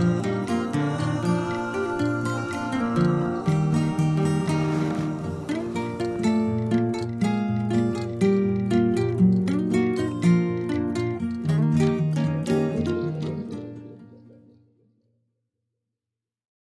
mm you.